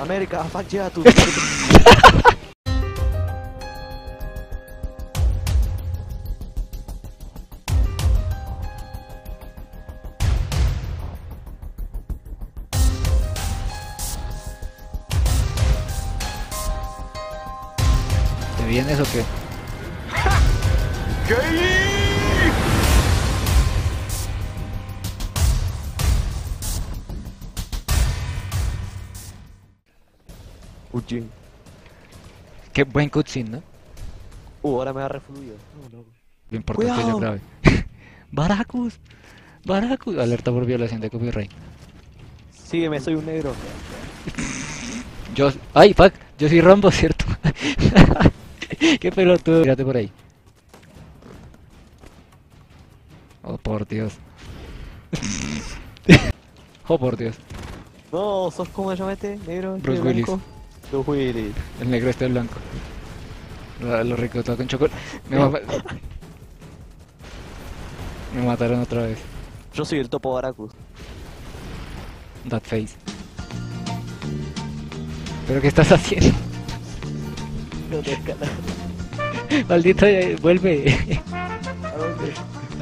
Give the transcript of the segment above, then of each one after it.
América, fuck yeah, tú. ¿Te vienes o qué? Puchín. Qué buen cutscene, ¿no? Uh, ahora me da refluido. No, no. Lo importante es lo grave. Baracus. Baracus. Alerta por violación de copyright. Sígueme, soy un negro. Yo... ¡Ay, fuck! Yo soy Rambo, ¿cierto? Qué pelotudo. Mírate por ahí. Oh, por Dios. oh, por Dios. No, sos como llama este, negro. este Bruce Willis. blanco? Bruce Willis. El negro este blanco. Lo, lo todo con chocolate. Me, ma- Me mataron otra vez. Yo soy el topo Baracus. That face. ¿Pero qué estás haciendo? No te. Maldito, vuelve. ¿A dónde?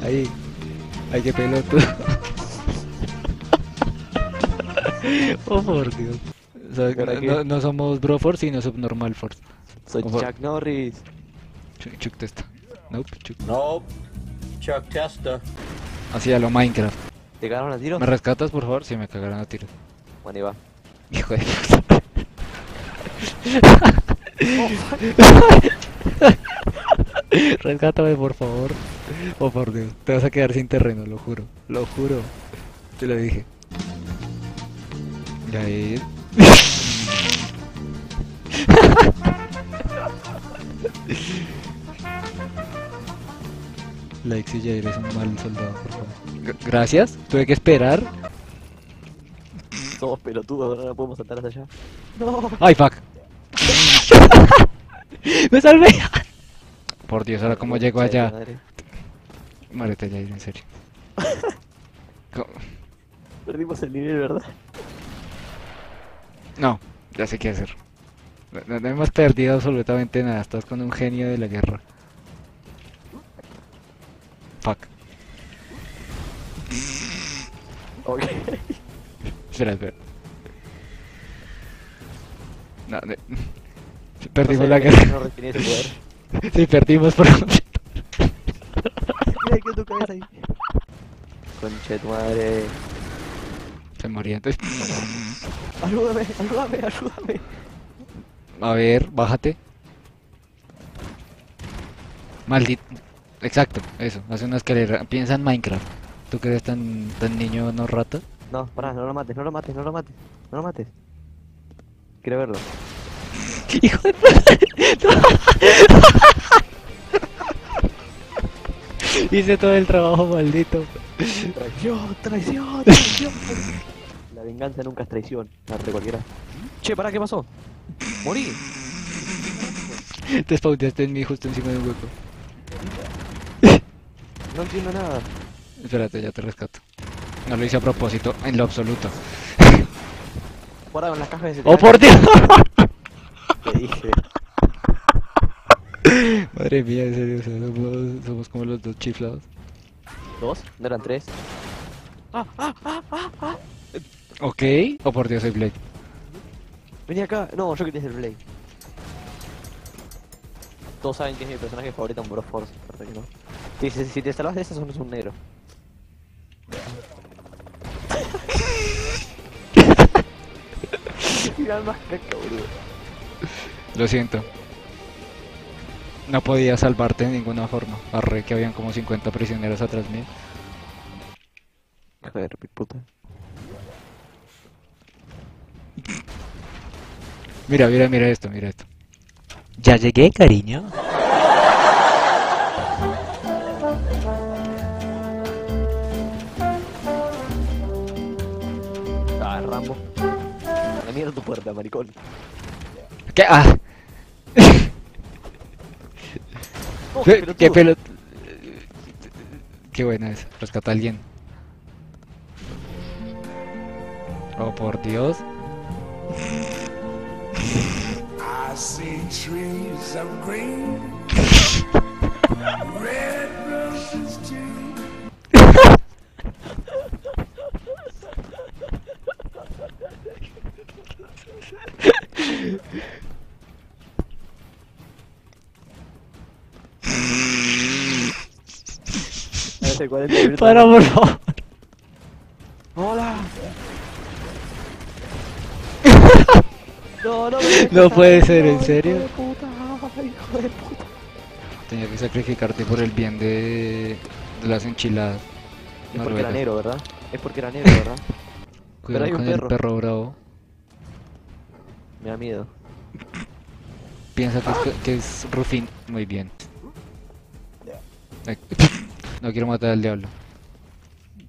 Ahí. Ay, qué pelotudo. oh, por Dios. Sea, ¿Y no, no- somos Broforce, sino Subnormal Force. Soy. Chuck Norris. Chuck, Chuck Testa. Nope, Chuck. Nope. Chuck Testa. Así a lo Minecraft. ¿Te cagaron a tiro? ¿Me rescatas, por favor? Si me cagaron a tiro. Bueno, ahí va. Hijo de puta. Rescátame, por favor. Oh, por Dios. Te vas a quedar sin terreno, lo juro. Lo juro. Te lo dije. Jair. Like si Jair es un mal soldado, por favor. Gracias. Tuve que esperar. Somos pelotudos, ahora no podemos saltar hasta allá. No. ¡Ay, fuck! ¡Me salvé! Por Dios, ahora cómo llego allá. Muérete, Jair, en serio. Co- Perdimos el nivel, ¿verdad? No, ya sé qué hacer. No, no- no hemos perdido absolutamente nada. Estás con un genio de la guerra. Fuck. Ok. Espera, espera. No, ne- Perdimos la guerra. No. Sí, perdimos por completo. Mira que tu cabeza ahí. Tu madre. Se moría entonces. Ayúdame, ayúdame, ayúdame. A ver, bájate. Maldito. Exacto, eso. Hace una escalera. Piensa en Minecraft. ¿Tú que eres tan, tan niño no rata? No, pará, no lo mates, no lo mates, no lo mates. No lo mates. Quiero verlo. ¡Hijo de puta! Hice todo el trabajo, maldito. Traición, traición, traición. Venganza nunca es traición. La de cualquiera. Che, pará, ¿qué pasó? Morí. Te spawneaste en mí justo encima de un hueco. No entiendo nada. Espérate, ya te rescato. No lo hice a propósito, en lo absoluto. Guarda con las cajas de ese ¡Oh, por Dios! Te dije. Madre mía, en serio, o sea, somos, somos como los dos chiflados. ¿Dos? ¿No eran tres? Ok. Oh, por Dios, soy Blade. Vení acá. No, yo quería ser Blade. Todos saben que es mi personaje favorito en Broforce. Perfecto. Si, si, si te salvas de eso, sos un negro. Mira más caca, boludo. Lo siento. No podía salvarte de ninguna forma. Arre que habían como 50 prisioneros atrás mío. Joder, mi puta. Mira, mira, mira esto, mira esto. Ya llegué, cariño. Ah, Rambo. A la mierda tu puerta, maricón. ¿Qué? Ah, Oh, qué, pelotudo. qué pelot... Qué buena es. Rescata a alguien. Oh, por Dios. See trees of green, red roses too. Hace 40 minutos. Para, por favor. ¡Hola! no, no No puede ser, ¿en serio? Hijo de puta, hijo de puta. Tenía que sacrificarte por el bien de, de las enchiladas. Es porque era negro, ¿verdad? Es porque era negro, ¿verdad? Cuidado hay un con perro. el perro bravo. Me da miedo. Piensa que es, que es Rufín. Muy bien. No quiero matar al diablo.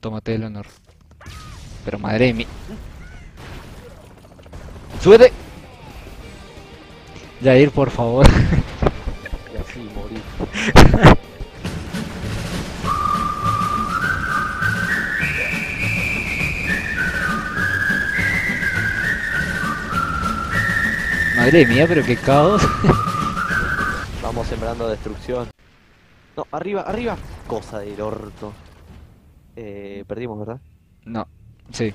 Tómate el honor. Pero madre mía. ¡Súbete! Jair, por favor. Y así morí. Madre mía, pero qué caos. Vamos sembrando destrucción. No, arriba, arriba. Cosa del orto. Eh, perdimos, ¿verdad? No, sí.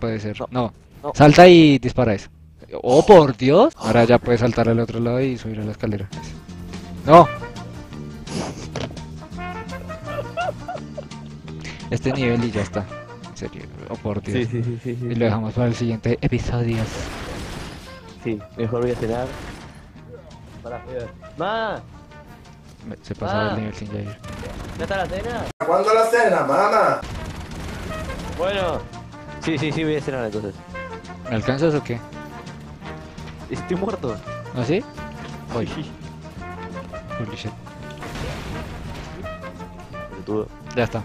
Puede ser. No, No. no. Salta y dispara eso. ¡Oh, por Dios! Ahora ya puedes saltar al otro lado y subir a la escalera. ¡No! Este nivel y ya está. En serio. ¡Oh, por Dios! sí, sí, sí. Y lo dejamos para el siguiente episodio. Sí, mejor voy a cenar. Para ¡Ma! Me- Se pasaba el nivel sin Jair. ¿Ya está la cena? ¿Cuándo la cena, mamá? Bueno. Sí, sí, sí, voy a cenar entonces. ¿Me alcanzas o qué? Estoy muerto. ¿Ah, sí? Voy. Holy shit. Ya está.